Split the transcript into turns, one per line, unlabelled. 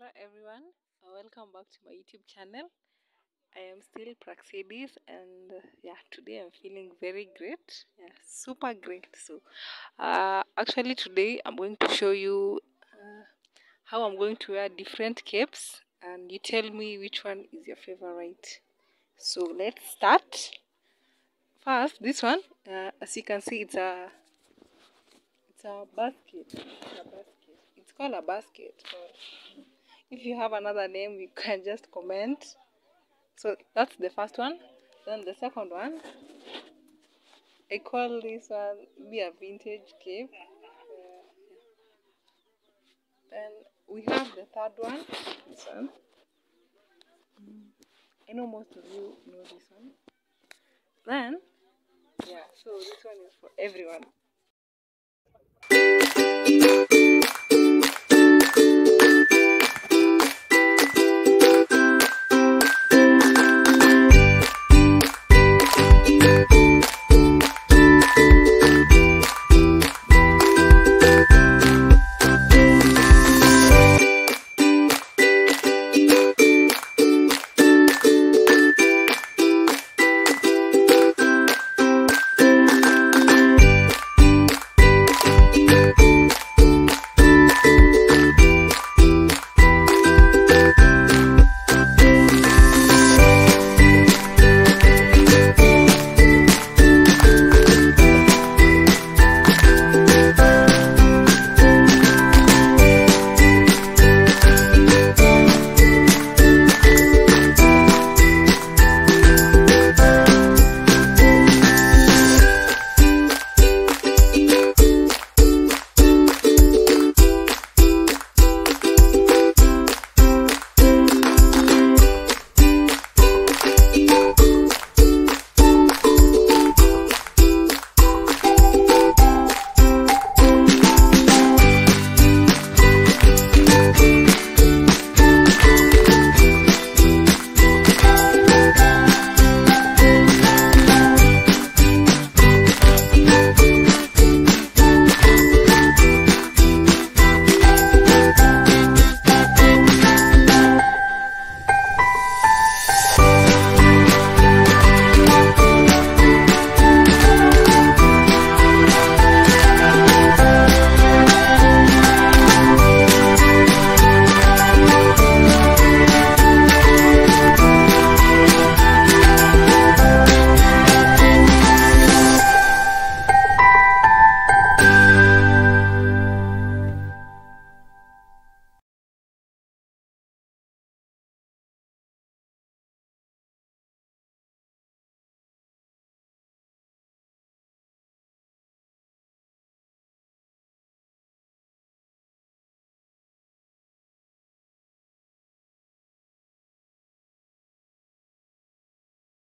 Hello everyone, welcome back to my YouTube channel. I am still Praxidis and uh, yeah, today I'm feeling very great. Yeah, super great. So, uh, actually today I'm going to show you uh, how I'm going to wear different capes and you tell me which one is your favorite. So let's start. First, this one, uh, as you can see, it's a it's a basket. It's a basket. It's called a basket. But if you have another name, you can just comment. So that's the first one. Then the second one, I call this one be a vintage cape. Then we have the third one, this one. I know most of you know this one. Then, yeah, so this one is for everyone.